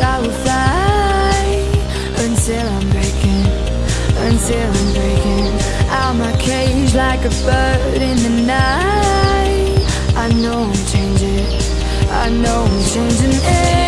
I will fly until I'm breaking, until I'm breaking out my cage like a bird in the night. I know I'm changing, I know I'm changing.